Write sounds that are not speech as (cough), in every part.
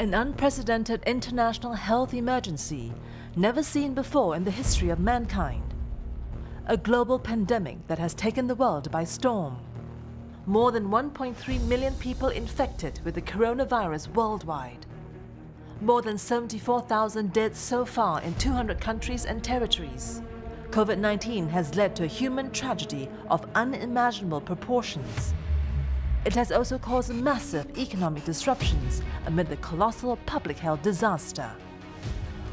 An unprecedented international health emergency never seen before in the history of mankind. A global pandemic that has taken the world by storm. More than 1.3 million people infected with the coronavirus worldwide. More than 74,000 dead so far in 200 countries and territories. COVID-19 has led to a human tragedy of unimaginable proportions. It has also caused massive economic disruptions amid the colossal public health disaster.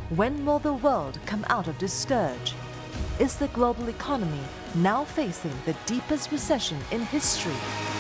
When will the world come out of this scourge? Is the global economy now facing the deepest recession in history?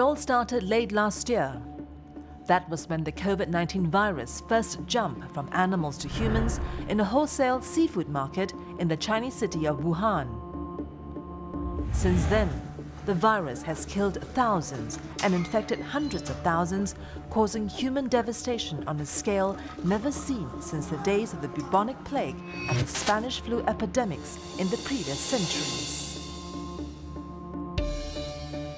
All started late last year. That was when the COVID-19 virus first jumped from animals to humans in a wholesale seafood market in the Chinese city of Wuhan. Since then, the virus has killed thousands and infected hundreds of thousands, causing human devastation on a scale never seen since the days of the bubonic plague and the Spanish flu epidemics in the previous centuries.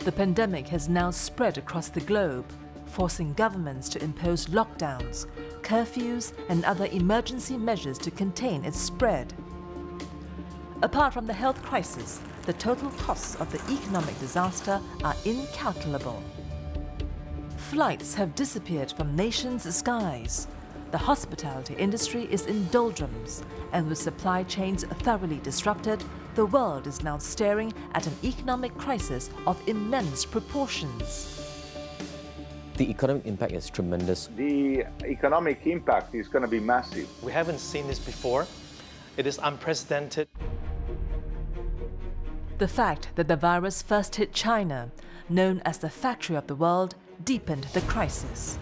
The pandemic has now spread across the globe, forcing governments to impose lockdowns, curfews and other emergency measures to contain its spread. Apart from the health crisis, the total costs of the economic disaster are incalculable. Flights have disappeared from nations' skies. The hospitality industry is in doldrums, and with supply chains thoroughly disrupted, the world is now staring at an economic crisis of immense proportions. The economic impact is tremendous. The economic impact is going to be massive. We haven't seen this before. It is unprecedented. The fact that the virus first hit China, known as the factory of the world, deepened the crisis.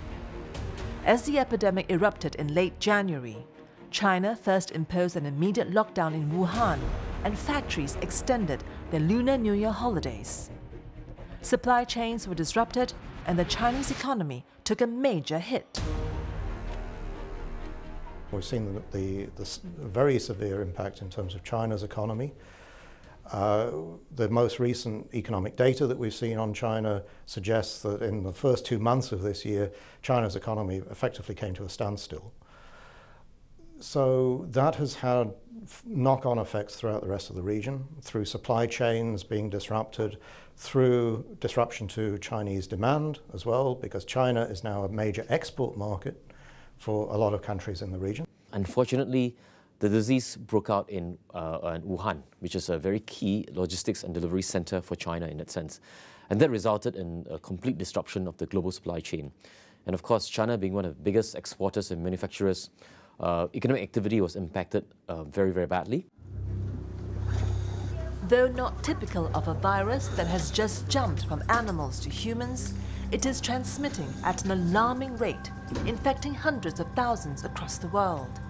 As the epidemic erupted in late January, China first imposed an immediate lockdown in Wuhan and factories extended their Lunar New Year holidays. Supply chains were disrupted and the Chinese economy took a major hit. We've seen the, the, the very severe impact in terms of China's economy. Uh, the most recent economic data that we've seen on China suggests that in the first two months of this year, China's economy effectively came to a standstill. So that has had knock-on effects throughout the rest of the region, through supply chains being disrupted, through disruption to Chinese demand as well, because China is now a major export market for a lot of countries in the region. Unfortunately, the disease broke out in, uh, in Wuhan, which is a very key logistics and delivery center for China in that sense. And that resulted in a complete disruption of the global supply chain. And of course, China being one of the biggest exporters and manufacturers uh, economic activity was impacted uh, very, very badly. Though not typical of a virus that has just jumped from animals to humans, it is transmitting at an alarming rate, infecting hundreds of thousands across the world.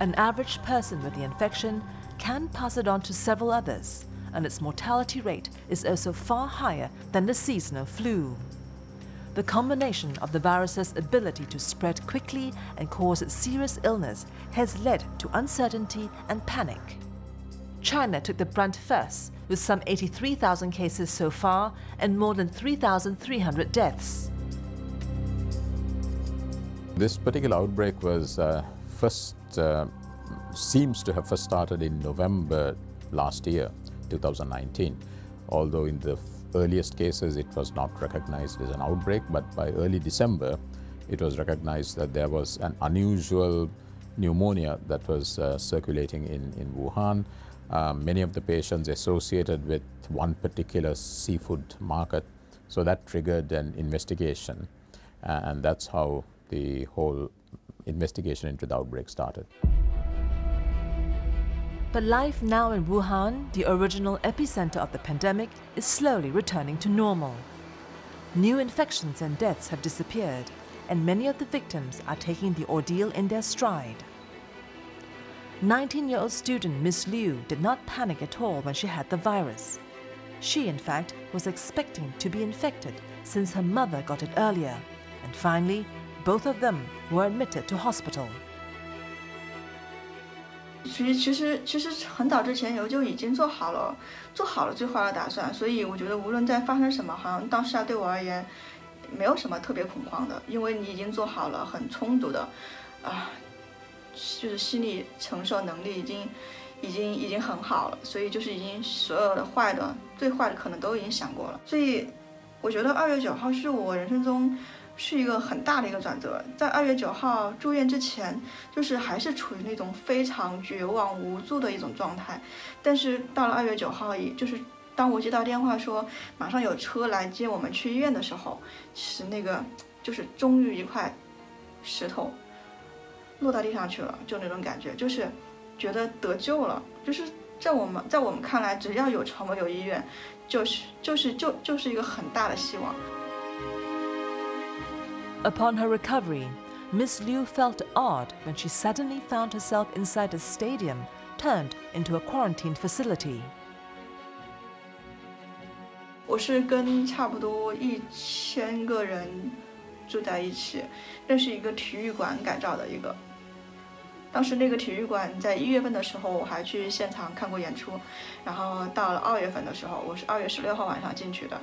An average person with the infection can pass it on to several others, and its mortality rate is also far higher than the seasonal flu. The combination of the virus's ability to spread quickly and cause serious illness has led to uncertainty and panic. China took the brunt first, with some 83,000 cases so far and more than 3,300 deaths. This particular outbreak was uh, first, uh, seems to have first started in November last year, 2019, although in the earliest cases it was not recognized as an outbreak, but by early December it was recognized that there was an unusual pneumonia that was uh, circulating in, in Wuhan. Um, many of the patients associated with one particular seafood market, so that triggered an investigation, and that's how the whole investigation into the outbreak started. But life now in Wuhan, the original epicenter of the pandemic, is slowly returning to normal. New infections and deaths have disappeared. and many of the victims are taking the ordeal in their stride. 19 year old student Miss Liu did not panic at all when she had the virus. She, in fact, was expecting to be infected since her mother got it earlier, and finally, both of them were admitted to hospital. 其实其实其实很早之前我就已经做好了做好了最坏的打算，所以我觉得无论在发生什么，好像当下对我而言没有什么特别恐慌的，因为你已经做好了很充足的啊，就是心理承受能力已经已经已经很好了，所以就是已经所有的坏的最坏的可能都已经想过了，所以我觉得二月九号是我人生中。是一个很大的一个转折，在二月九号住院之前，就是还是处于那种非常绝望无助的一种状态。但是到了二月九号，也就是当我接到电话说马上有车来接我们去医院的时候，其实那个就是终于一块石头落到地上去了，就那种感觉，就是觉得得救了。就是在我们在我们看来，只要有床位有医院，就是就是就就是一个很大的希望。Upon her recovery, Miss Liu felt odd when she suddenly found herself inside a stadium turned into a quarantine facility. 我是跟差不多一千个人住在一起，那是一个体育馆改造的一个。当时那个体育馆在一月份的时候，我还去现场看过演出，然后到了二月份的时候，我是二月十六号晚上进去的。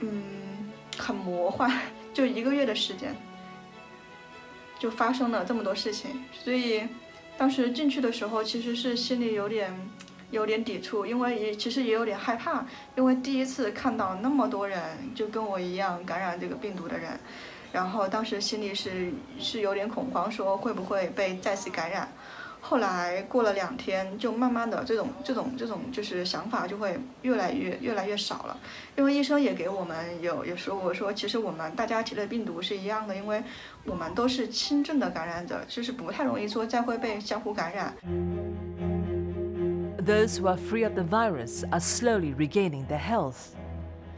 嗯，很魔幻。 就一个月的时间，就发生了这么多事情，所以当时进去的时候，其实是心里有点有点抵触，因为也其实也有点害怕，因为第一次看到那么多人就跟我一样感染这个病毒的人，然后当时心里是是有点恐慌，说会不会被再次感染。后来过了两天，就慢慢的这种这种这种就是想法就会越来越越来越少了，因为医生也给我们有有说过说，其实我们大家体内病毒是一样的，因为我们都是轻症的感染者，就是不太容易说再会被相互感染。Those who are free of the virus are slowly regaining their health,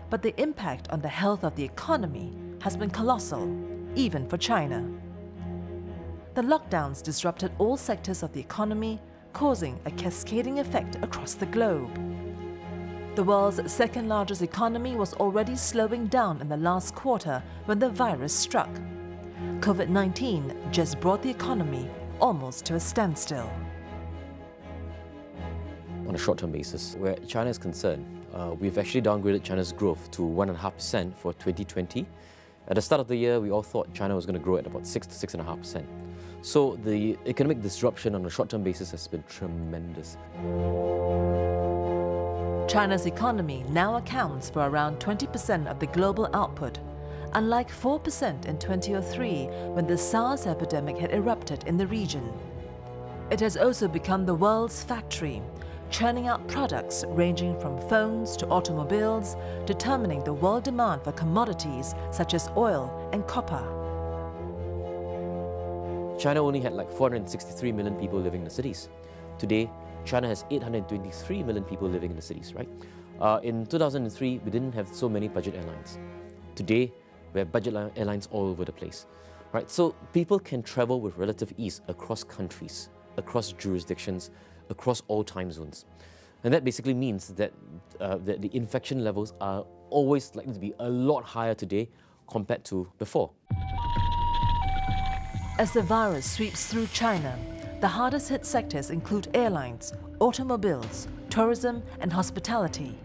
but the impact on the health of the economy has been colossal, even for China. The lockdowns disrupted all sectors of the economy, causing a cascading effect across the globe. The world's second largest economy was already slowing down in the last quarter when the virus struck. COVID 19 just brought the economy almost to a standstill. On a short term basis, where China is concerned, uh, we've actually downgraded China's growth to 1.5% for 2020. At the start of the year, we all thought China was going to grow at about 6 to 6.5%. So the economic disruption on a short-term basis has been tremendous. China's economy now accounts for around 20% of the global output, unlike 4% in 2003 when the SARS epidemic had erupted in the region. It has also become the world's factory, churning out products ranging from phones to automobiles, determining the world demand for commodities such as oil and copper. China only had like 463 million people living in the cities. Today, China has 823 million people living in the cities, right? Uh, in 2003, we didn't have so many budget airlines. Today, we have budget airlines all over the place, right? So people can travel with relative ease across countries, across jurisdictions, across all time zones. And that basically means that, uh, that the infection levels are always likely to be a lot higher today compared to before. As the virus sweeps through China, the hardest hit sectors include airlines, automobiles, tourism, and hospitality.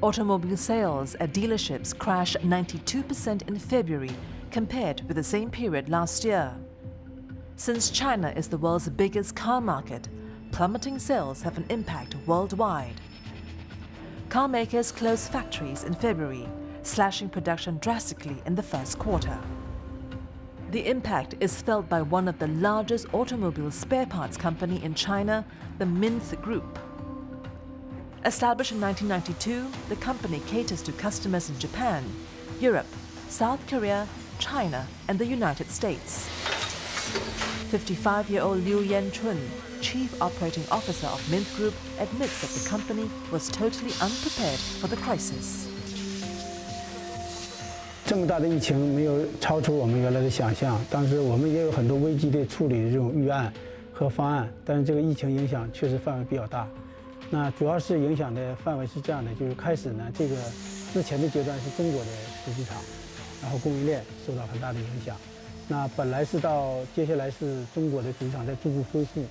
Automobile sales at dealerships crashed 92% in February compared with the same period last year. Since China is the world's biggest car market, plummeting sales have an impact worldwide. Car makers closed factories in February, slashing production drastically in the first quarter. The impact is felt by one of the largest automobile spare parts company in China, the Minth Group. Established in 1992, the company caters to customers in Japan, Europe, South Korea, China, and the United States. 55-year-old Liu Yanchun, Chief Operating Officer of Minth Group, admits that the company was totally unprepared for the crisis. 这么大的疫情没有超出我们原来的想象，当时我们也有很多危机的处理的这种预案和方案，但是这个疫情影响确实范围比较大。那主要是影响的范围是这样的，就是开始呢，这个之前的阶段是中国的主机厂，然后供应链受到很大的影响。那本来是到接下来是中国的主机厂在逐步恢复，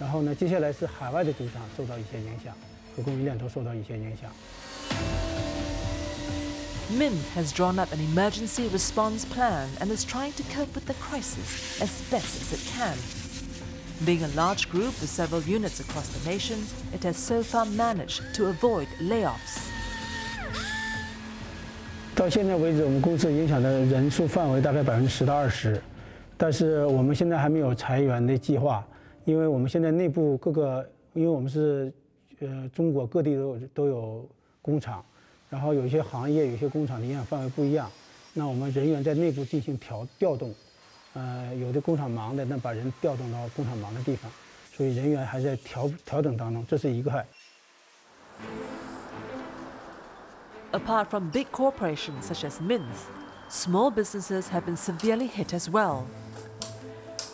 然后呢，接下来是海外的主机厂受到一些影响，和供应链都受到一些影响。Minth has drawn up an emergency response plan and is trying to cope with the crisis as best as it can. Being a large group with several units across the nation, it has so far managed to avoid layoffs. 然后有一些行业、有些工厂的影响范围不一样，那我们人员在内部进行调调动，呃，有的工厂忙的，那把人调动到工厂忙的地方，所以人员还在调调整当中，这是一个。Apart from big corporations such as Minth, small businesses have been severely hit as well.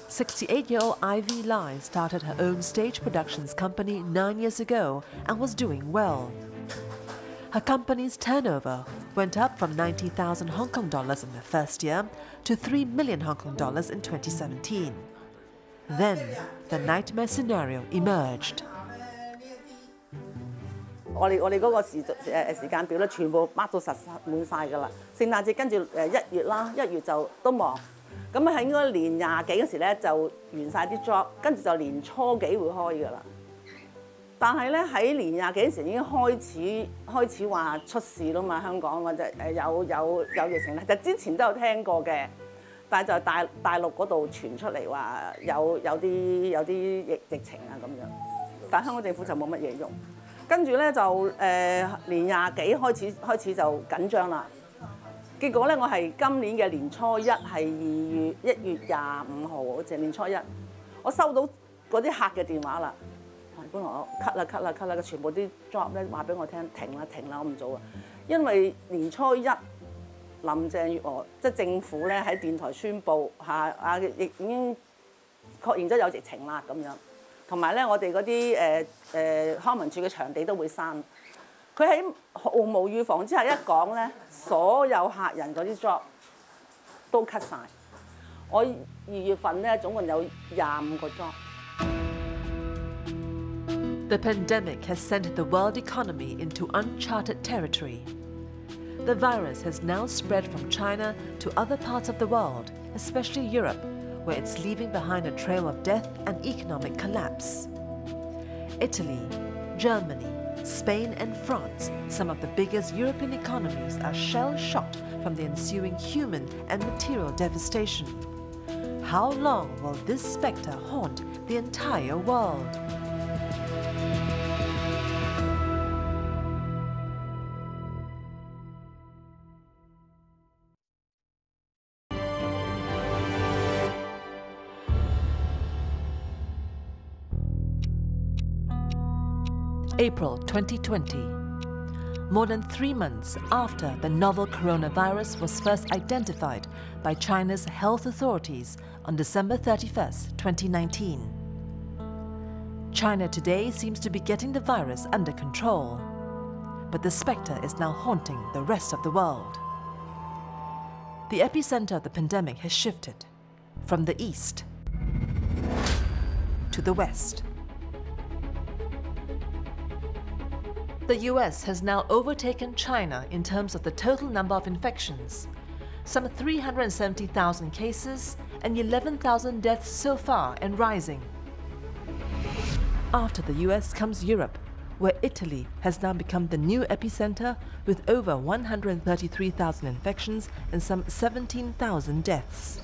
68-year-old Ivy Lai started her own stage productions company nine years ago and was doing well. Her company's turnover went up from 90,000 Hong Kong dollars in the first year to 3 million Hong Kong dollars in 2017. Then, the nightmare scenario emerged. 我哋我哋嗰个时诶时间表咧，全部 mark 到实满晒㗎啦。圣诞节跟住诶一月啦，一月就都忙。咁啊喺应该年廿几嗰时咧就完晒啲 job，跟住就年初几会开㗎啦。 但係咧喺年廿幾時已經開始開始話出事啦嘛，香港或者誒有有有疫情咧，就之前都有聽過嘅，但係就大大陸嗰度傳出嚟話有有啲有啲疫疫情啊咁樣，但香港政府就冇乜嘢用。跟住咧就誒、呃、年廿幾開始開始就緊張啦。結果咧，我係今年嘅年初一係二月一月廿五號，好似年初一，我收到嗰啲客嘅電話啦。 本來我 cut 啦 cut 啦 cut 啦，全部啲 job 咧話俾我聽停啦停啦，我唔做啊。因為年初一林鄭月娥即係政府咧喺電台宣布嚇啊，亦已經確認咗有疫情啦咁樣。同埋咧，我哋嗰啲誒誒康文署嘅場地都會閂。佢喺毫無預防之下一講咧，所有客人嗰啲 job 都 cut 晒。我二月份咧總共有廿五個 job。The pandemic has sent the world economy into uncharted territory. The virus has now spread from China to other parts of the world, especially Europe, where it's leaving behind a trail of death and economic collapse. Italy, Germany, Spain and France, some of the biggest European economies, are shell-shocked from the ensuing human and material devastation. How long will this spectre haunt the entire world? April 2020. More than three months after the novel coronavirus was first identified by China's health authorities on December 31, 2019. China today seems to be getting the virus under control, but the spectre is now haunting the rest of the world. The epicenter of the pandemic has shifted from the east to the west. The US has now overtaken China in terms of the total number of infections, some 370,000 cases and 11,000 deaths so far and rising. After the US comes Europe, where Italy has now become the new epicenter with over 133,000 infections and some 17,000 deaths.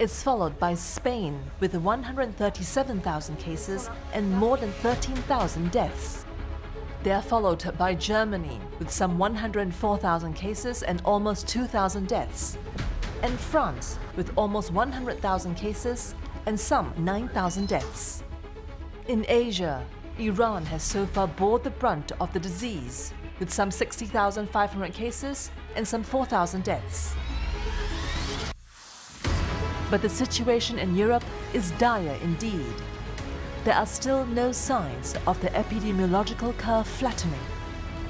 It's followed by Spain with 137,000 cases and more than 13,000 deaths. They are followed by Germany with some 104,000 cases and almost 2,000 deaths, and France with almost 100,000 cases and some 9,000 deaths. In Asia, Iran has so far bore the brunt of the disease, with with some 60,500 cases and some 4,000 deaths. But the situation in Europe is dire indeed. There are still no signs of the epidemiological curve flattening.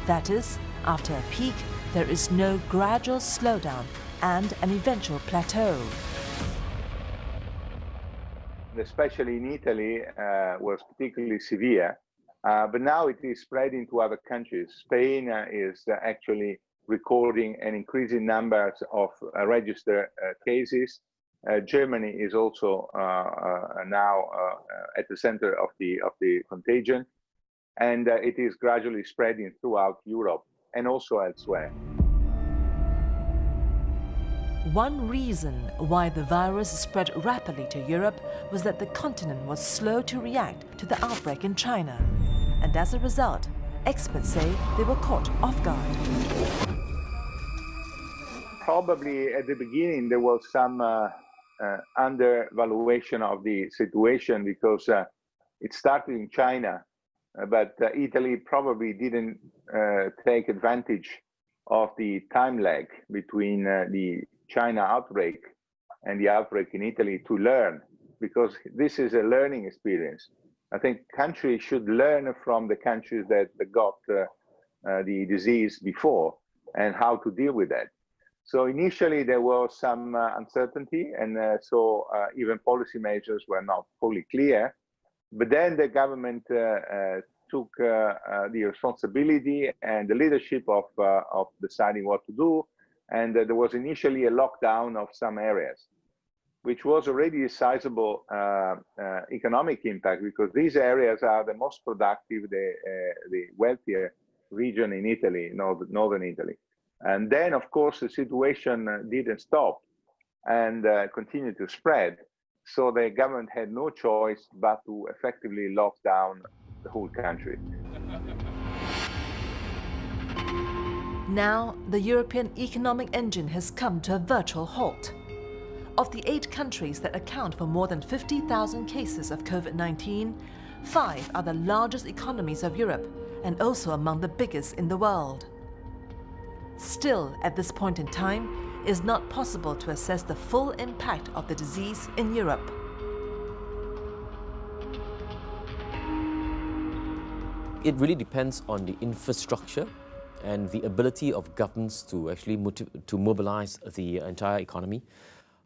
That is, after a peak, there is no gradual slowdown and an eventual plateau. Especially in Italy, uh, was particularly severe. Uh, but now it is spreading to other countries. Spain uh, is actually recording an increasing numbers of uh, registered uh, cases. Uh, Germany is also now at the center of the of the contagion, and it is gradually spreading throughout Europe and also elsewhere. One reason why the virus spread rapidly to Europe was that the continent was slow to react to the outbreak in China. And as a result, experts say they were caught off guard. Probably at the beginning there was some uh, uh, undervaluation of the situation because uh, it started in China uh, but uh, Italy probably didn't uh, take advantage of the time lag between the China outbreak and the outbreak in Italy to learn, because this is a learning experience. I think countries should learn from the countries that got uh, uh, the disease before and how to deal with that. So initially there was some uh, uncertainty, and so even policy measures were not fully clear. But then the government uh, uh, took uh, the responsibility and the leadership of, of deciding what to do. And there was initially a lockdown of some areas, which was already a sizable economic impact because these areas are the most productive, the, the wealthier region in Italy, northern Italy. And then, of course, the situation didn't stop and uh, continued to spread. So the government had no choice but to effectively lock down the whole country. Now, the European economic engine has come to a virtual halt. Of the eight countries that account for more than 50,000 cases of COVID 19, five are the largest economies of Europe and also among the biggest in the world. Still, at this point in time, is not possible to assess the full impact of the disease in Europe. It really depends on the infrastructure and the ability of governments to actually to mobilize the entire economy.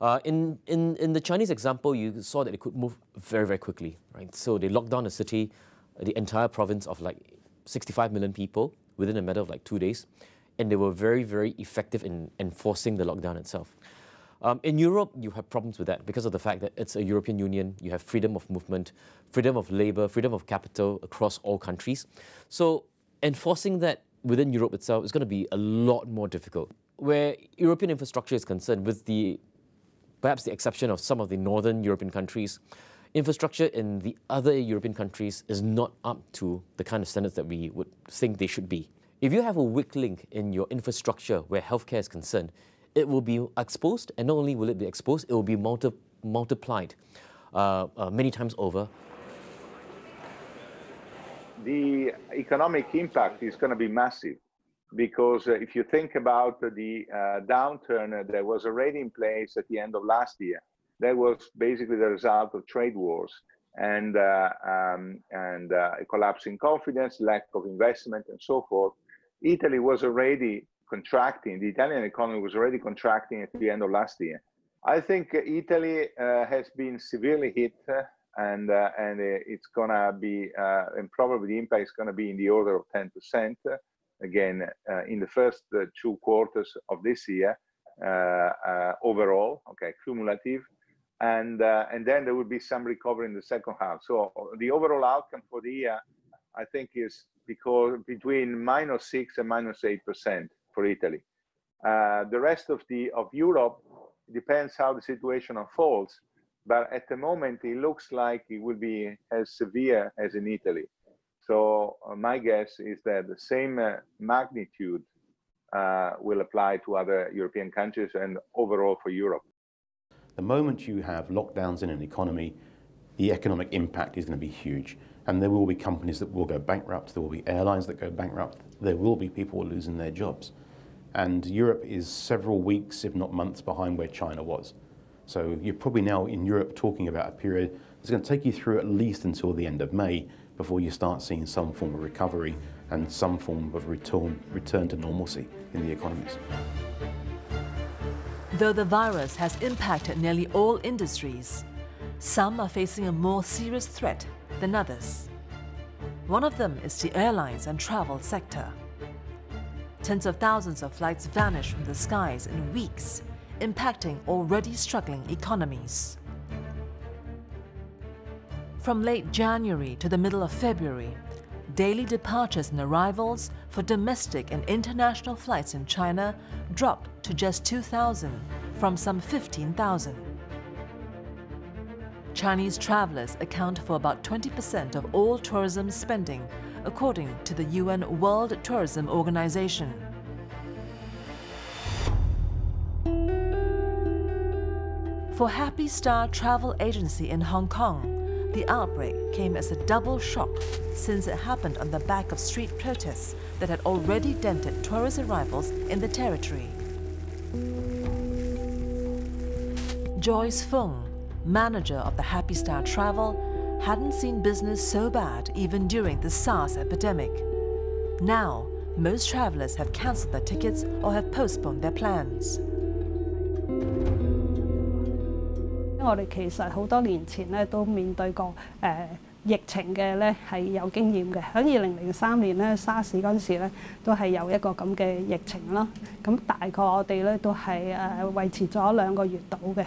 Uh, in, in, in the Chinese example, you saw that it could move very, very quickly, right? So they locked down a city, the entire province of like 65 million people within a matter of like two days and they were very, very effective in enforcing the lockdown itself. Um, in Europe, you have problems with that because of the fact that it's a European Union. You have freedom of movement, freedom of labor, freedom of capital across all countries. So enforcing that within Europe itself is going to be a lot more difficult. Where European infrastructure is concerned, with the perhaps the exception of some of the northern European countries, infrastructure in the other European countries is not up to the kind of standards that we would think they should be. If you have a weak link in your infrastructure where healthcare is concerned, it will be exposed, and not only will it be exposed, it will be multi multiplied uh, uh, many times over. The economic impact is going to be massive because uh, if you think about the uh, downturn that was already in place at the end of last year, that was basically the result of trade wars and uh, um, and uh, collapsing confidence, lack of investment, and so forth. Italy was already contracting, the Italian economy was already contracting at the end of last year. I think Italy uh, has been severely hit uh, and uh, and it's gonna be uh, and probably the impact is gonna be in the order of 10% again uh, in the first uh, two quarters of this year overall okay cumulative and and then there will be some recovery in the second half so the overall outcome for the year I think is because between minus six and minus eight percent for Italy. Uh, the rest of the of Europe depends how the situation unfolds, but at the moment it looks like it will be as severe as in Italy. So uh, my guess is that the same uh, magnitude uh, will apply to other European countries and overall for Europe. The moment you have lockdowns in an economy, the economic impact is going to be huge and there will be companies that will go bankrupt, there will be airlines that go bankrupt, there will be people losing their jobs. And Europe is several weeks, if not months, behind where China was. So you're probably now in Europe talking about a period that's going to take you through at least until the end of May before you start seeing some form of recovery and some form of return, return to normalcy in the economies. Though the virus has impacted nearly all industries, some are facing a more serious threat than others. One of them is the airlines and travel sector. Tens of thousands of flights vanish from the skies in weeks, impacting already struggling economies. From late January to the middle of February, daily departures and arrivals for domestic and international flights in China dropped to just 2,000 from some 15,000. Chinese travelers account for about 20% of all tourism spending, according to the UN World Tourism Organization. For Happy Star Travel Agency in Hong Kong, the outbreak came as a double shock since it happened on the back of street protests that had already dented tourist arrivals in the territory. Joyce Fung, manager of the Happy Star Travel, hadn't seen business so bad even during the SARS epidemic. Now, most travelers have cancelled their tickets or have postponed their plans. 我哋其实好多年前咧都面对过诶、呃、疫情嘅咧系有经验嘅。喺二零零三年咧沙士嗰阵时咧都系有一个咁嘅疫情啦。咁大概我哋咧都系诶、呃、维持咗两个月到嘅。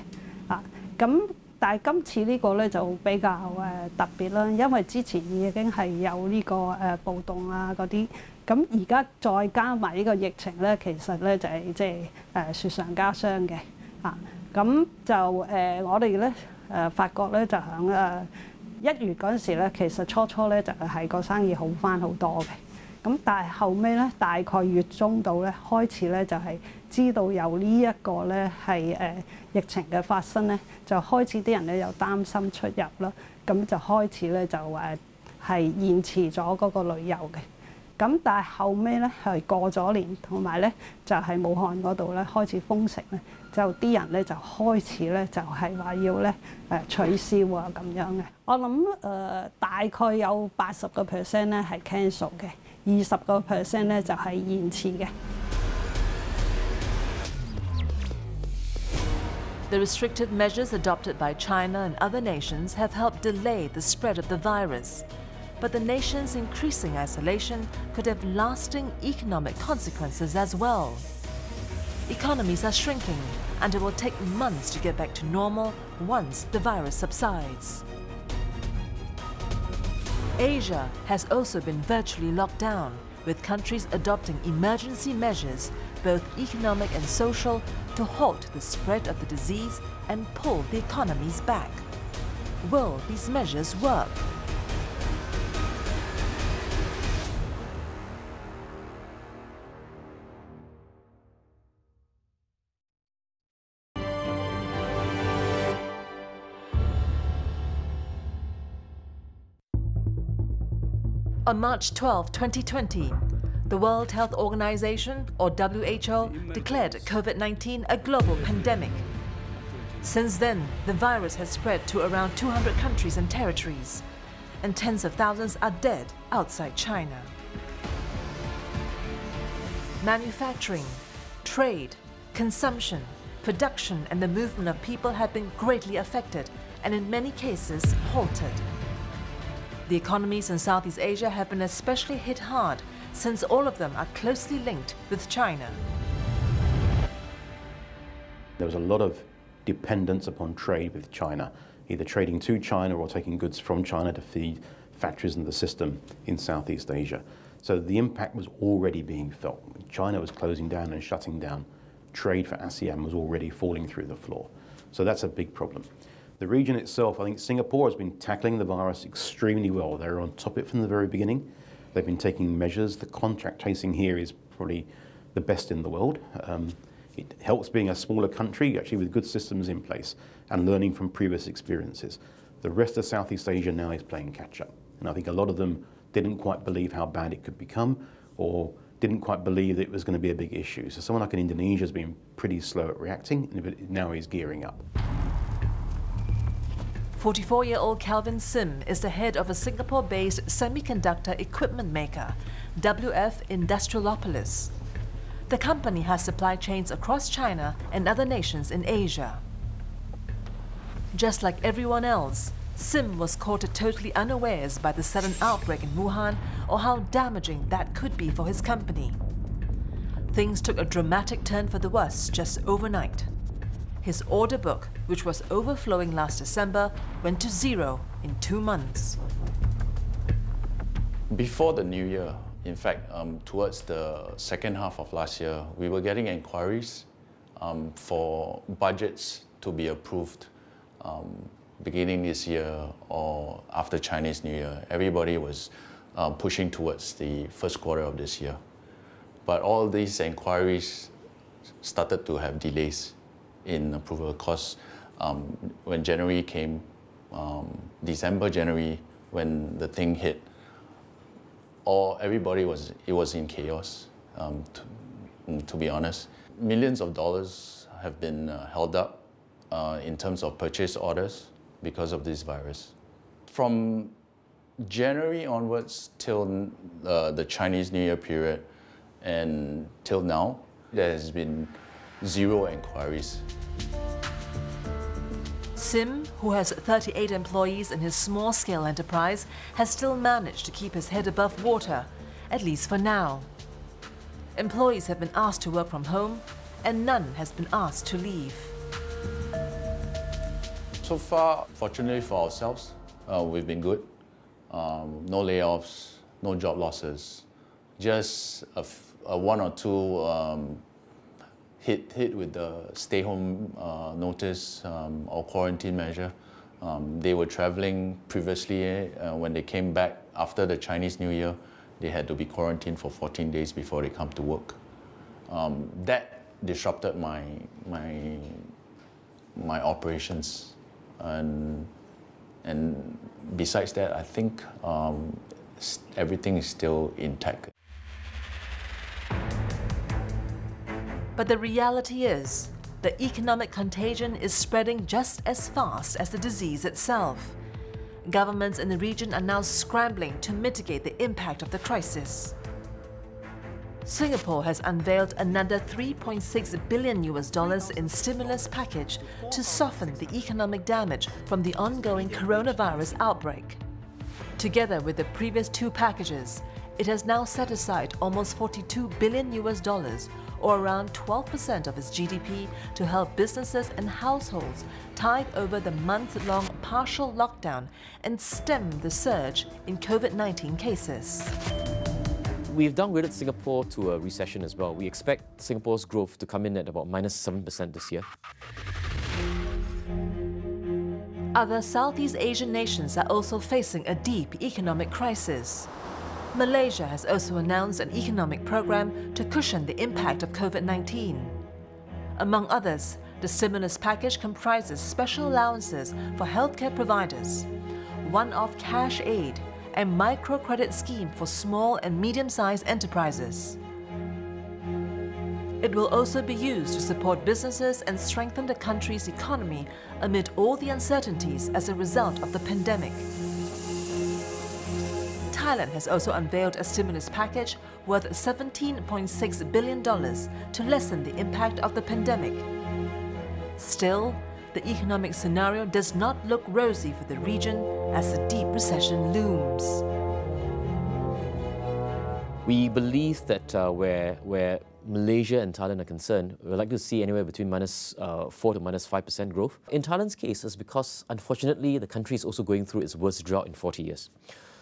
啊，咁 但係今次呢個咧就比較誒、特別啦，因為之前已經係有呢、個誒、暴動啊嗰啲，咁而家再加埋呢個疫情咧，其實咧就係即係誒雪上加霜嘅。啊！咁就誒、我哋咧誒發覺咧就響誒一月嗰陣時咧，其實初初咧就係個生意好翻好多嘅。咁但係後尾咧，大概月中度咧開始咧就係知道有呢一個咧係誒 疫情嘅發生咧，就開始啲人咧又擔心出入啦，咁就開始咧就誒係延遲咗嗰個旅遊嘅。咁但係後尾咧係過咗年，同埋咧就係武漢嗰度咧開始封城咧，就啲人咧就開始咧就係話要咧誒取消啊咁樣嘅。我諗誒大概有八十個 percent 咧係 cancel 嘅，二十個 percent 咧就係延遲嘅。 The restrictive measures adopted by China and other nations have helped delay the spread of the virus. But the nation's increasing isolation could have lasting economic consequences as well. Economies are shrinking, and it will take months to get back to normal once the virus subsides. Asia has also been virtually locked down, with countries adopting emergency measures, both economic and social, to halt the spread of the disease and pull the economies back. Will these measures work? On March 12, 2020, the World Health Organization, or WHO, declared COVID 19 a global pandemic. Since then, the virus has spread to around 200 countries and territories, and tens of thousands are dead outside China. Manufacturing, trade, consumption, production, and the movement of people have been greatly affected and in many cases halted. The economies in Southeast Asia have been especially hit hard since all of them are closely linked with China. There was a lot of dependence upon trade with China, either trading to China or taking goods from China to feed factories in the system in Southeast Asia. So the impact was already being felt. China was closing down and shutting down. Trade for ASEAN was already falling through the floor. So that's a big problem. The region itself, I think Singapore has been tackling the virus extremely well. They're on top of it from the very beginning. They've been taking measures. The contract tracing here is probably the best in the world. Um, it helps being a smaller country, actually with good systems in place and learning from previous experiences. The rest of Southeast Asia now is playing catch up. And I think a lot of them didn't quite believe how bad it could become or didn't quite believe that it was going to be a big issue. So someone like in Indonesia has been pretty slow at reacting, and now he's gearing up. 44 year old Calvin Sim is the head of a Singapore based semiconductor equipment maker, WF Industrialopolis. The company has supply chains across China and other nations in Asia. Just like everyone else, Sim was caught totally unawares by the sudden outbreak in Wuhan or how damaging that could be for his company. Things took a dramatic turn for the worse just overnight. His order book, which was overflowing last December, went to zero in two months. Before the new year, in fact, um, towards the second half of last year, we were getting inquiries um, for budgets to be approved um, beginning this year or after Chinese New Year, everybody was um, pushing towards the first quarter of this year. But all these inquiries started to have delays in approval because um, when January came, um, December, January, when the thing hit, all everybody was it was in chaos. Um, to, to, be honest, millions of dollars have been uh, held up uh, in terms of purchase orders because of this virus. From January onwards till uh, the Chinese New Year period and till now, there has been zero inquiries. Sim, who has 38 employees in his small-scale enterprise, has still managed to keep his head above water, at least for now. Employees have been asked to work from home, and none has been asked to leave. So far, fortunately for ourselves, uh, we've been good. Um, no layoffs, no job losses, just a, a one or two um, hit hit with the stay home uh, notice um, or quarantine measure. Um, they were traveling previously uh, when they came back after the Chinese New Year. They had to be quarantined for 14 days before they come to work. Um, that disrupted my my my operations and and besides that, I think um, everything is still intact. But the reality is, the economic contagion is spreading just as fast as the disease itself. Governments in the region are now scrambling to mitigate the impact of the crisis. Singapore has unveiled another 3.6 billion US dollars in stimulus package to soften the economic damage from the ongoing coronavirus outbreak. Together with the previous two packages, it has now set aside almost 42 billion US dollars or around 12% of its GDP to help businesses and households tide over the month-long partial lockdown and stem the surge in COVID-19 cases. We've downgraded Singapore to a recession as well. We expect Singapore's growth to come in at about minus 7% this year. Other Southeast Asian nations are also facing a deep economic crisis. Malaysia has also announced an economic program to cushion the impact of COVID-19. Among others, the stimulus package comprises special allowances for healthcare providers, one-off cash aid and microcredit scheme for small and medium-sized enterprises. It will also be used to support businesses and strengthen the country's economy amid all the uncertainties as a result of the pandemic. Thailand has also unveiled a stimulus package worth $17.6 billion to lessen the impact of the pandemic. Still, the economic scenario does not look rosy for the region as a deep recession looms. We believe that uh, where, where Malaysia and Thailand are concerned, we'd like to see anywhere between minus, uh, 4 to minus 5% growth. In Thailand's case, it's because unfortunately the country is also going through its worst drought in 40 years.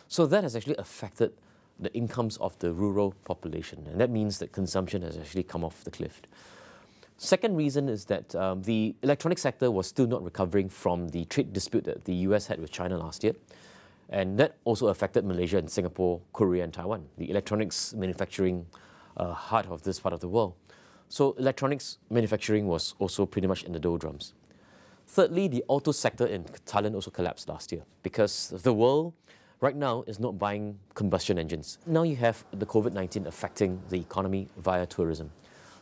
So that has actually affected the incomes of the rural population, and that means that consumption has actually come off the cliff. Second reason is that um, the electronic sector was still not recovering from the trade dispute that the US had with China last year. And that also affected Malaysia and Singapore, Korea and Taiwan, the electronics manufacturing uh, heart of this part of the world. So electronics manufacturing was also pretty much in the doldrums. Thirdly, the auto sector in Thailand also collapsed last year because the world right now is not buying combustion engines. Now you have the COVID-19 affecting the economy via tourism.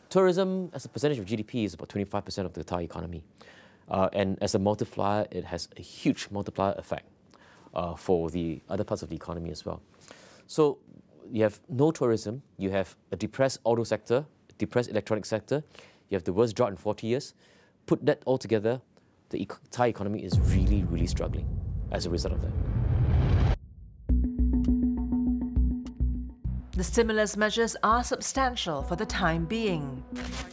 Tourism, as a percentage of GDP, is about 25% of the Thai economy. Uh, and as a multiplier, it has a huge multiplier effect uh, for the other parts of the economy as well. So you have no tourism, you have a depressed auto sector, depressed electronic sector, you have the worst drought in 40 years. Put that all together, the Thai economy is really, really struggling as a result of that. The stimulus measures are substantial for the time being,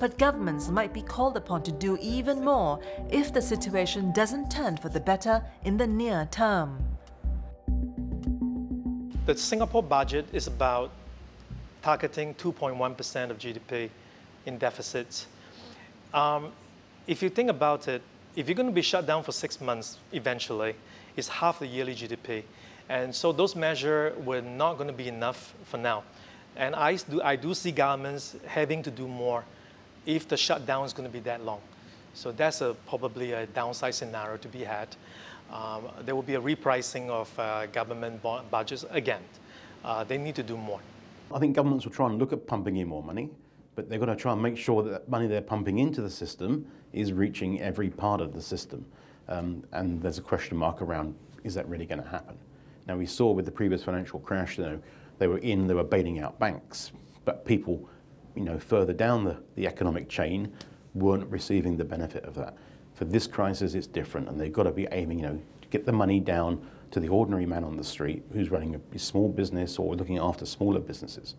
but governments might be called upon to do even more if the situation doesn't turn for the better in the near term. The Singapore budget is about targeting 2.1% of GDP in deficits. Um, if you think about it, if you're going to be shut down for six months eventually, it's half the yearly GDP. And so those measures were not going to be enough for now. And I do, I do see governments having to do more if the shutdown is going to be that long. So that's a, probably a downside scenario to be had. Um, there will be a repricing of uh, government budgets again. Uh, they need to do more. I think governments will try and look at pumping in more money, but they're going to try and make sure that money they're pumping into the system is reaching every part of the system. Um, and there's a question mark around, is that really going to happen? Now, we saw with the previous financial crash, you know, they were in, they were bailing out banks, but people, you know, further down the, the economic chain weren't receiving the benefit of that. For this crisis, it's different, and they've got to be aiming, you know, to get the money down to the ordinary man on the street who's running a small business or looking after smaller businesses.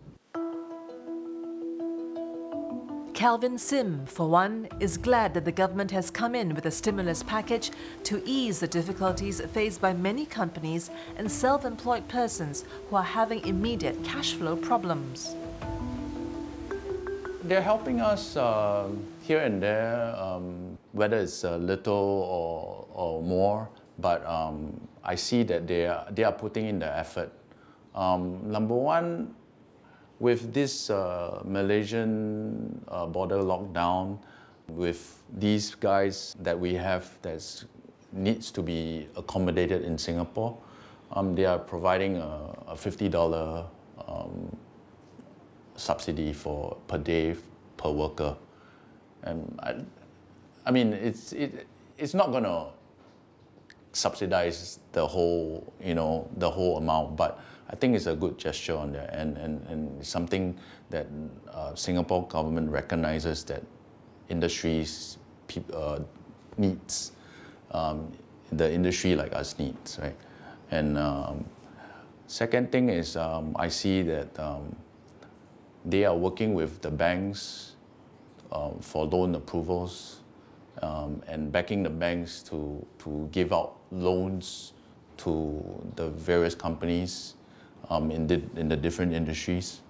Calvin Sim, for one, is glad that the government has come in with a stimulus package to ease the difficulties faced by many companies and self-employed persons who are having immediate cash flow problems. They're helping us uh, here and there, um, whether it's a little or, or more, but um, I see that they are, they are putting in the effort. Um, number one, with this uh, Malaysian uh, border lockdown, with these guys that we have that needs to be accommodated in Singapore, um, they are providing a, a $50 um, subsidy for per day per worker. And I, I mean, it's, it, it's not going to subsidize the whole, you know, the whole amount, but I think it's a good gesture on there and, and, and something that uh, Singapore government recognizes that industries uh, needs, um, the industry like us needs, right? And um, second thing is um, I see that um, they are working with the banks um, for loan approvals um, and backing the banks to, to give out loans to the various companies um, in, the, in the different industries.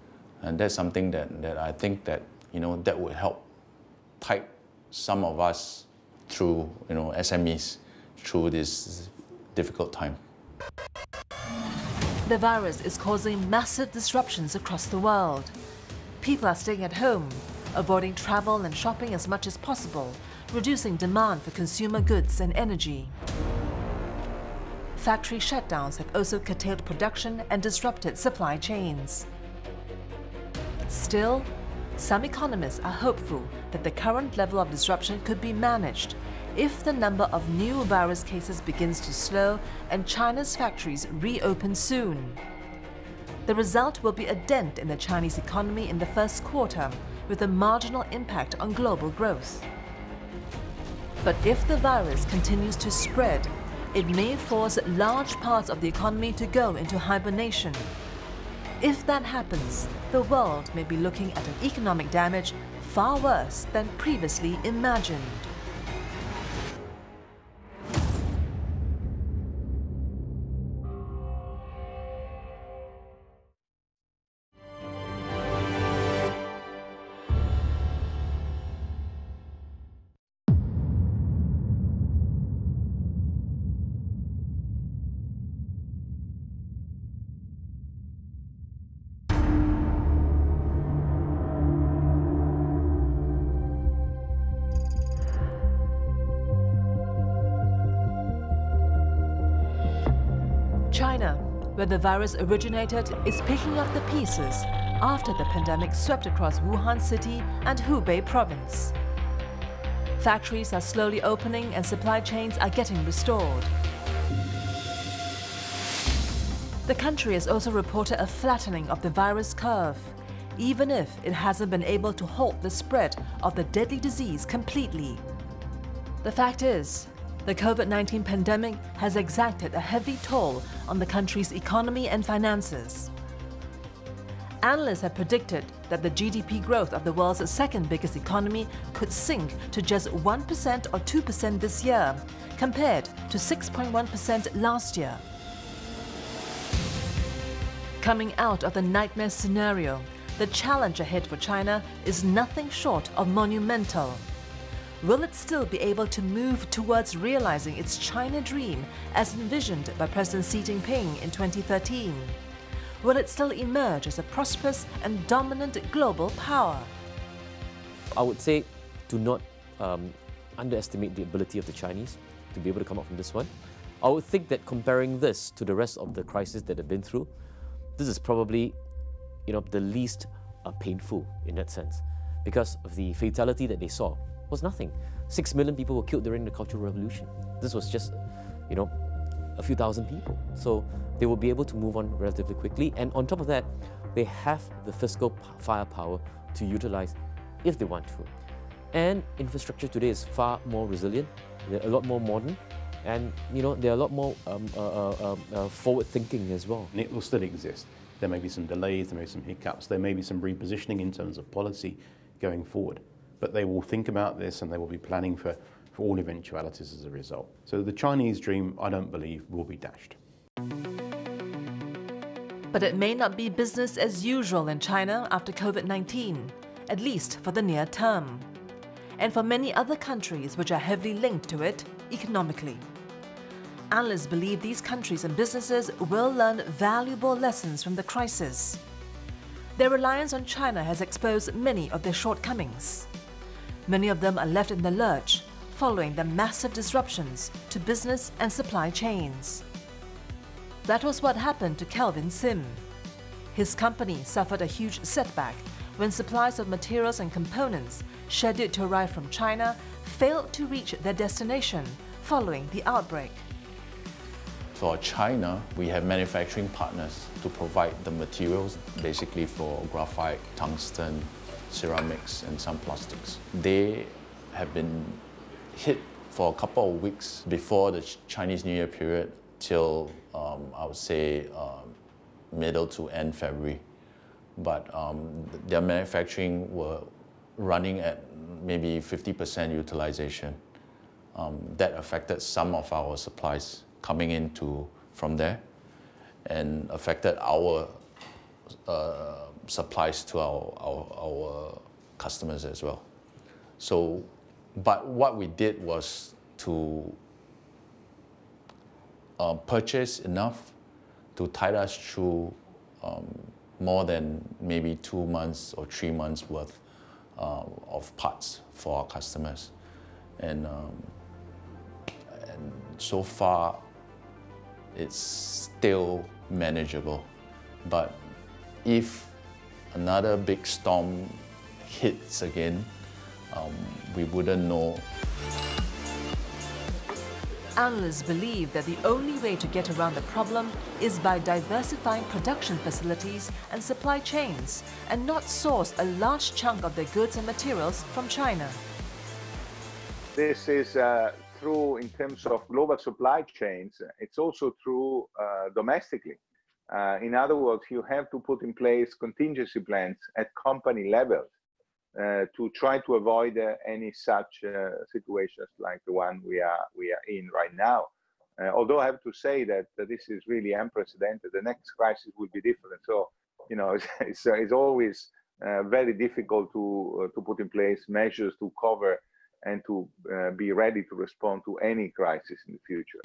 And that's something that, that I think that, you know, that would help tide some of us through, you know, SMEs through this difficult time. The virus is causing massive disruptions across the world. People are staying at home, avoiding travel and shopping as much as possible, reducing demand for consumer goods and energy. Factory shutdowns have also curtailed production and disrupted supply chains. Still, some economists are hopeful that the current level of disruption could be managed if the number of new virus cases begins to slow and China's factories reopen soon. The result will be a dent in the Chinese economy in the first quarter, with a marginal impact on global growth. But if the virus continues to spread it may force large parts of the economy to go into hibernation. If that happens, the world may be looking at an economic damage far worse than previously imagined. Where the virus originated, is picking up the pieces after the pandemic swept across Wuhan city and Hubei province. Factories are slowly opening and supply chains are getting restored. The country has also reported a flattening of the virus curve, even if it hasn't been able to halt the spread of the deadly disease completely. The fact is, the COVID-19 pandemic has exacted a heavy toll on the country's economy and finances. Analysts have predicted that the GDP growth of the world's second biggest economy could sink to just 1% or 2% this year, compared to 6.1% last year. Coming out of the nightmare scenario, the challenge ahead for China is nothing short of monumental. Will it still be able to move towards realizing its China dream as envisioned by President Xi Jinping in 2013? will it still emerge as a prosperous and dominant global power? I would say do not um, underestimate the ability of the Chinese to be able to come out from this one. I would think that comparing this to the rest of the crises that they've been through, this is probably, you know, the least uh, painful in that sense, because of the fatality that they saw was nothing. Six million people were killed during the Cultural Revolution. This was just, you know, a few thousand people. So they will be able to move on relatively quickly. And on top of that, they have the fiscal firepower to utilize if they want to. And infrastructure today is far more resilient, they're a lot more modern, and you know they're a lot more um, uh, uh, um, uh, forward-thinking as well. And it will still exist. There may be some delays, there may be some hiccups, there may be some repositioning in terms of policy going forward. But they will think about this and they will be planning for, for all eventualities as a result. So the Chinese dream, I don't believe, will be dashed. But it may not be business as usual in China after COVID 19, at least for the near term. And for many other countries which are heavily linked to it economically. Analysts believe these countries and businesses will learn valuable lessons from the crisis. Their reliance on China has exposed many of their shortcomings. Many of them are left in the lurch following the massive disruptions to business and supply chains. That was what happened to Kelvin Sim. His company suffered a huge setback when supplies of materials and components scheduled to arrive from China failed to reach their destination following the outbreak. For China, we have manufacturing partners to provide the materials basically for graphite, tungsten, ceramics and some plastics. They have been hit for a couple of weeks before the Chinese New Year period till um, I would say um, middle to end February. But um, their manufacturing were running at maybe 50% utilization. Um, that affected some of our supplies coming into from there and affected our uh, supplies to our, our, our customers as well. So, but what we did was to uh, purchase enough to tide us through um, more than maybe two months or three months worth uh, of parts for our customers. And, um, and so far, it's still manageable. But if another big storm hits again, um, we wouldn't know Analysts believe that the only way to get around the problem is by diversifying production facilities and supply chains and not source a large chunk of their goods and materials from China. This is uh, true in terms of global supply chains. It's also true uh, domestically. Uh, in other words, you have to put in place contingency plans at company level uh, to try to avoid uh, any such uh, situations like the one we are we are in right now. although I have to say that, that this is really unprecedented. The next crisis will be different. So, you know, (laughs) it's, it's, it's always very difficult to to put in place measures to cover and to uh, be ready to respond to any crisis in the future.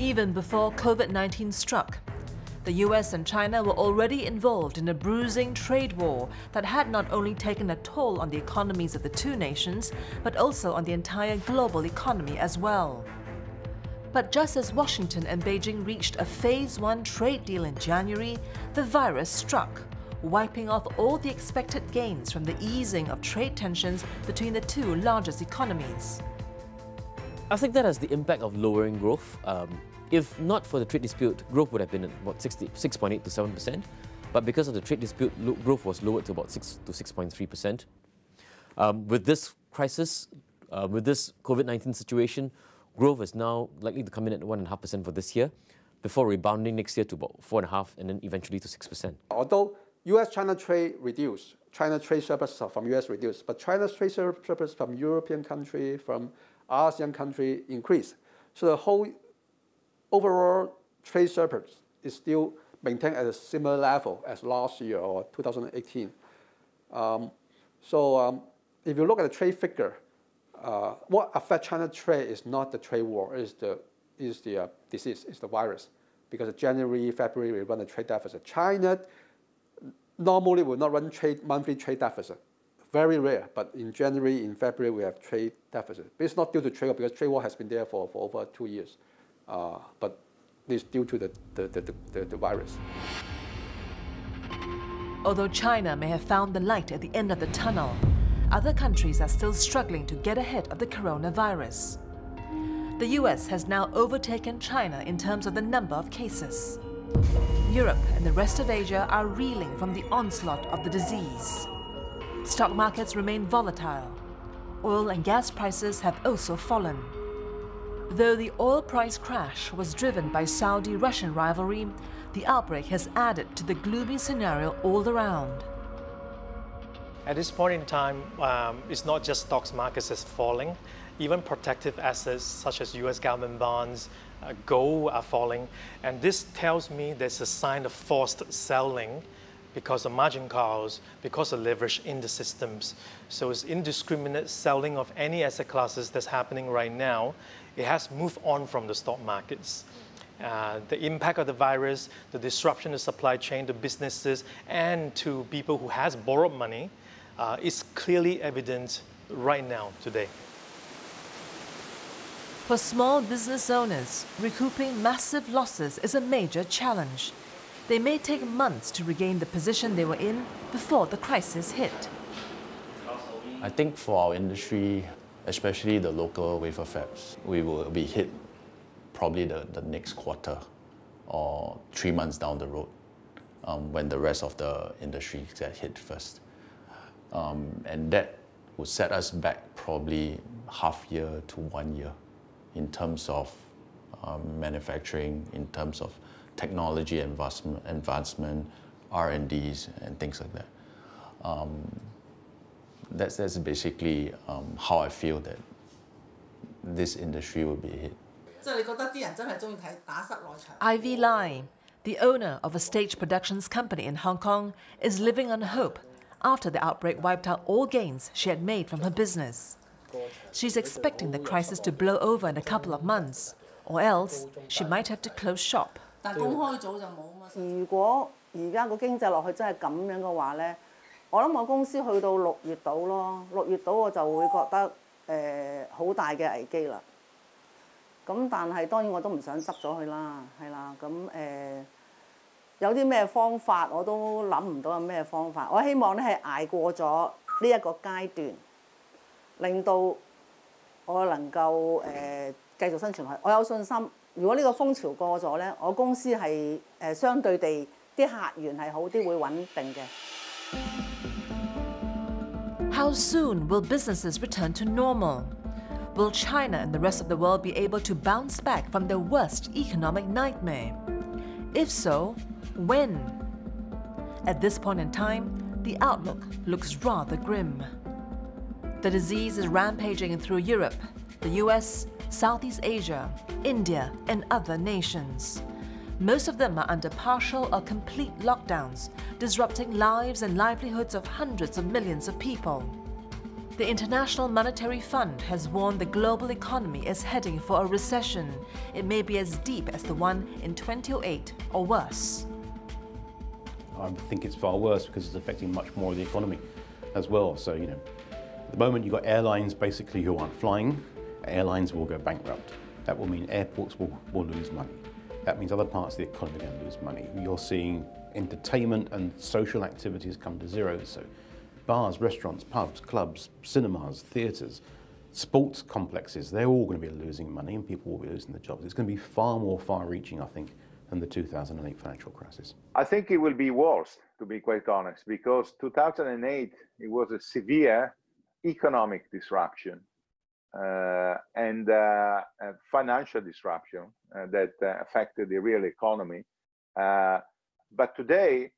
Even before COVID 19 struck, the US and China were already involved in a bruising trade war that had not only taken a toll on the economies of the two nations, but also on the entire global economy as well. But just as Washington and Beijing reached a phase one trade deal in January, the virus struck, wiping off all the expected gains from the easing of trade tensions between the two largest economies. I think that has the impact of lowering growth. Um, if not for the trade dispute, growth would have been at about 6.8 to 7%. But because of the trade dispute, growth was lowered to about 6 to 6.3%. Um, with this crisis, uh, with this COVID 19 situation, growth is now likely to come in at 1.5% for this year, before rebounding next year to about 4.5 and then eventually to 6%. Although US China trade reduced, China trade surplus from US reduced, but China's trade surplus from European country, from ASEAN country increased. So the whole overall trade surplus is still maintained at a similar level as last year or 2018. Um, so um, if you look at the trade figure, uh, what affects China trade is not the trade war, is the, is the uh, disease, is the virus. Because January, February, we run a trade deficit. China normally will not run trade, monthly trade deficit. Very rare, but in January, in February, we have trade deficit. But it's not due to trade war because trade war has been there for, for over two years. Uh, but it's due to the, the, the, the, the virus. Although China may have found the light at the end of the tunnel, other countries are still struggling to get ahead of the coronavirus. The US has now overtaken China in terms of the number of cases. Europe and the rest of Asia are reeling from the onslaught of the disease. Stock markets remain volatile. Oil and gas prices have also fallen. Though the oil price crash was driven by Saudi-Russian rivalry, the outbreak has added to the gloomy scenario all around. At this point in time, um, it's not just stocks markets that's falling. Even protective assets such as US government bonds, uh, gold are falling. And this tells me there's a sign of forced selling because of margin calls, because of leverage in the systems. So it's indiscriminate selling of any asset classes that's happening right now. It has moved on from the stock markets. Uh, the impact of the virus, the disruption of supply chain to businesses and to people who has borrowed money uh, is clearly evident right now today. For small business owners, recouping massive losses is a major challenge. They may take months to regain the position they were in before the crisis hit. I think for our industry, especially the local wafer fabs, we will be hit probably the, the next quarter or three months down the road um, when the rest of the industry get hit first. Um, and that would set us back probably half year to one year in terms of um, manufacturing, in terms of technology advancement, advancement R&Ds, and things like that Um, that's, that's basically um, how I feel that this industry will be hit. Ivy Lai, the owner of a stage productions company in Hong Kong, is living on hope after the outbreak wiped out all gains she had made from her business. She's expecting the crisis to blow over in a couple of months, or else she might have to close shop. 如果而家个经济落去真系咁样嘅话咧， 我諗我公司去到六月度咯，六月度我就會覺得誒好、呃、大嘅危機啦。咁但係當然我都唔想執咗佢啦，係啦，咁誒、呃、有啲咩方法我都諗唔到有咩方法。我希望咧係捱過咗呢一個階段，令到我能夠誒、呃、繼續生存落去。我有信心。如果呢個風潮過咗咧，我公司係誒相對地啲客源係好啲，會穩定嘅。 How soon will businesses return to normal? Will China and the rest of the world be able to bounce back from their worst economic nightmare? If so, when? At this point in time, the outlook looks rather grim. The disease is rampaging through Europe, the US, Southeast Asia, India, and other nations. Most of them are under partial or complete lockdowns, disrupting lives and livelihoods of hundreds of millions of people. The International Monetary Fund has warned the global economy is heading for a recession. It may be as deep as the one in 2008 or worse. I think it's far worse because it's affecting much more of the economy as well. So, you know, at the moment you've got airlines basically who aren't flying, airlines will go bankrupt. That will mean airports will, will lose money. That means other parts of the economy are going to lose money. You're seeing entertainment and social activities come to zero. So bars, restaurants, pubs, clubs, cinemas, theatres, sports complexes, they're all going to be losing money and people will be losing their jobs. It's going to be far more far reaching, I think, than the 2008 financial crisis. I think it will be worse, to be quite honest, because 2008, it was a severe economic disruption and uh, financial disruption uh, that uh, affected the real economy. Uh, but today,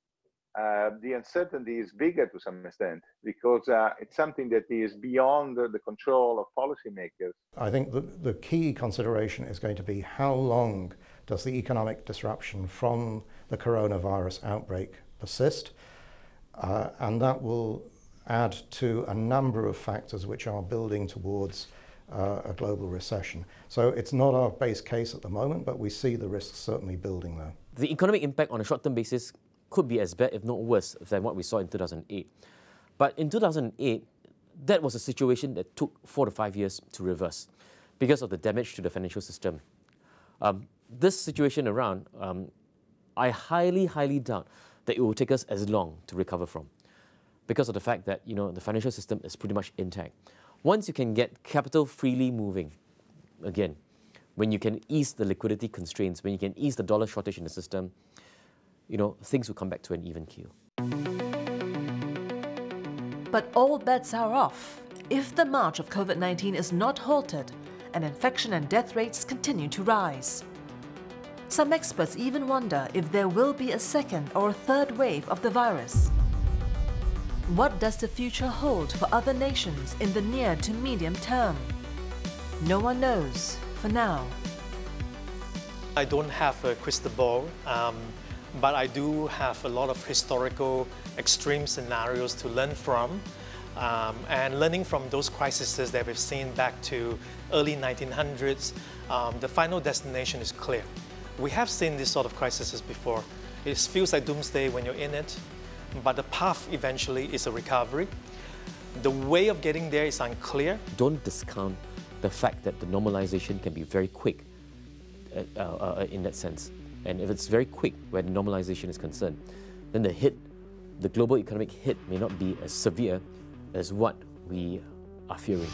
uh, the uncertainty is bigger to some extent because uh, it's something that is beyond the, the control of policymakers. I think the, the key consideration is going to be how long does the economic disruption from the coronavirus outbreak persist? Uh, and that will add to a number of factors which are building towards uh, a global recession. So it's not our base case at the moment, but we see the risks certainly building there. The economic impact on a short-term basis could be as bad, if not worse, than what we saw in 2008. But in 2008, that was a situation that took four to five years to reverse because of the damage to the financial system. Um, this situation around, um, I highly, highly doubt that it will take us as long to recover from because of the fact that you know the financial system is pretty much intact. Once you can get capital freely moving, again, when you can ease the liquidity constraints, when you can ease the dollar shortage in the system, you know, things will come back to an even keel. But all bets are off if the march of COVID 19 is not halted and infection and death rates continue to rise. Some experts even wonder if there will be a second or a third wave of the virus. What does the future hold for other nations in the near to medium term? No one knows for now. I don't have a crystal ball. Um, but I do have a lot of historical extreme scenarios to learn from. Um, and learning from those crises that we've seen back to early 1900s, um, the final destination is clear. We have seen this sort of crises before. It feels like doomsday when you're in it, but the path eventually is a recovery. The way of getting there is unclear. Don't discount the fact that the normalization can be very quick uh, uh, uh in that sense. And if it's very quick where the normalization is concerned, then the hit, the global economic hit may not be as severe as what we are fearing.